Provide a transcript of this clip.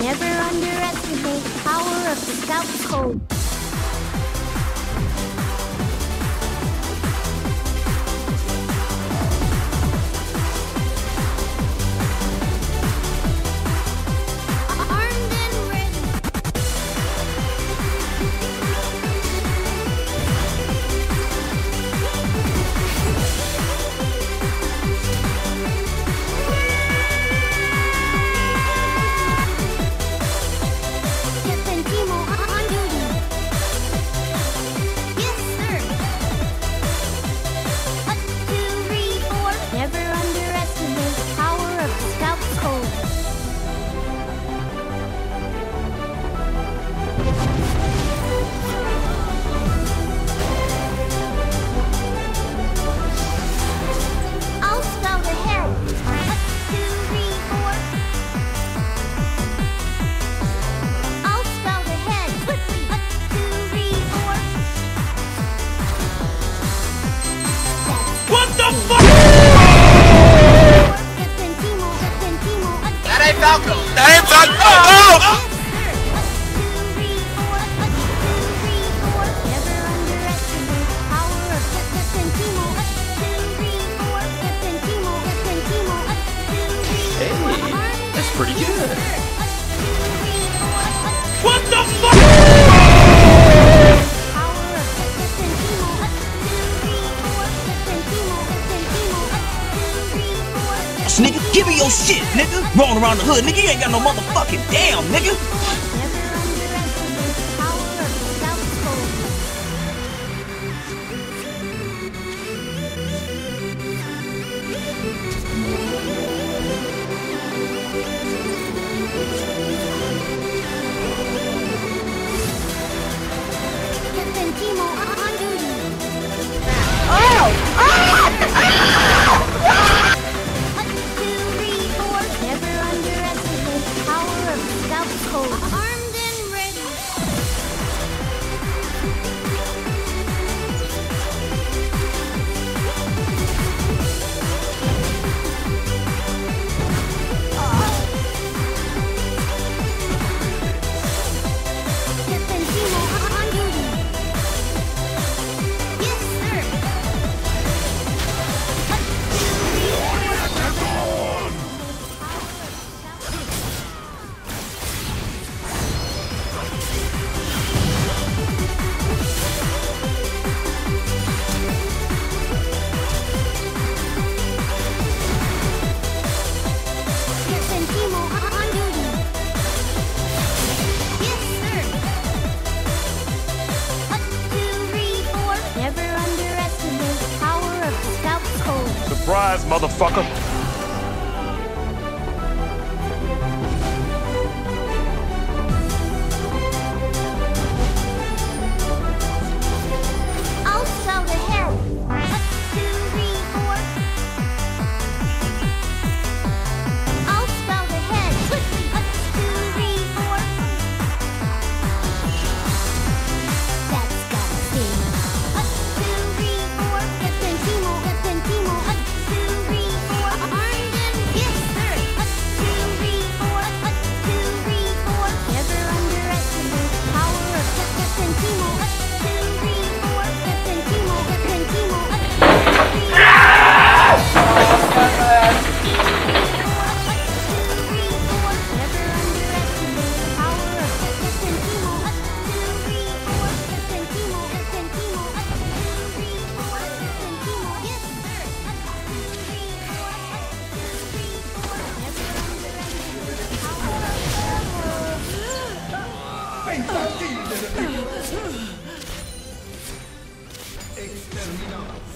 Never underestimate the power of the South Pole. pretty good. What the fuck? Nigga, give me your shit, nigga. Rolling around the hood, nigga, you ain't got no motherfucking damn, にも surprise, motherfucker. ¡Pentátil de Exterminado.